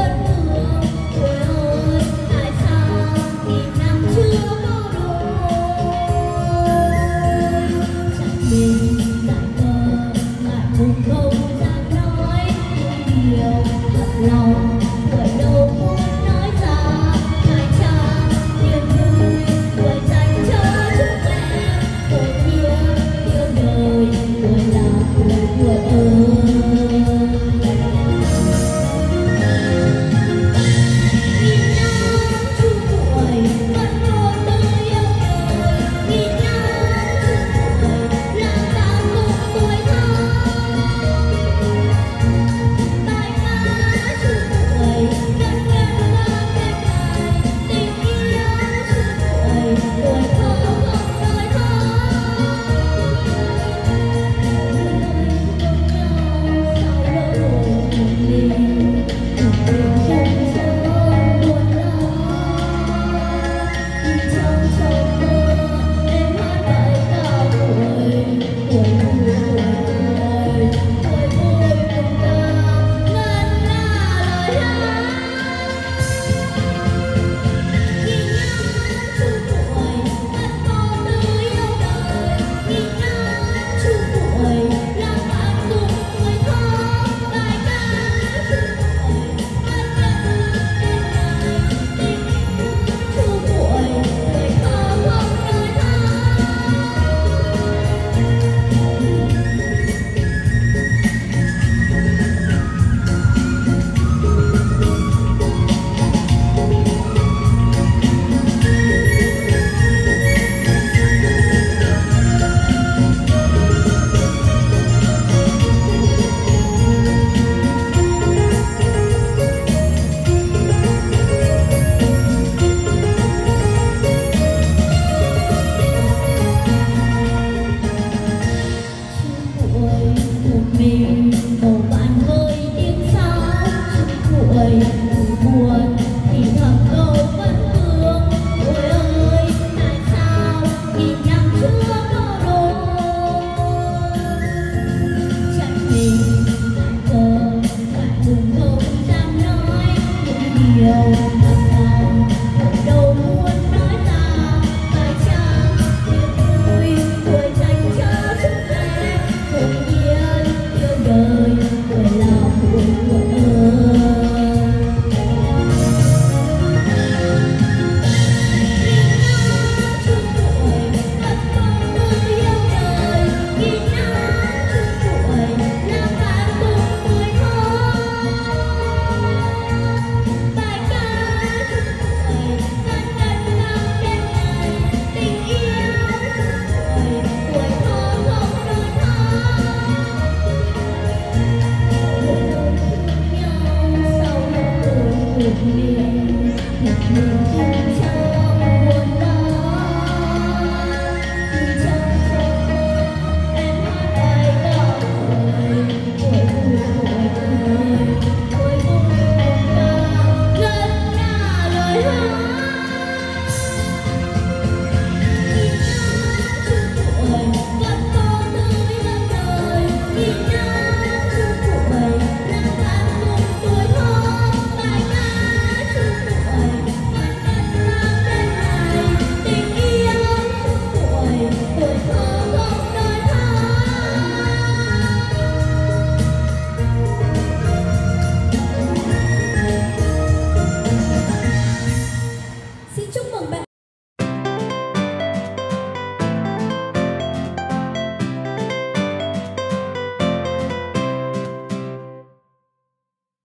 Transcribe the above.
the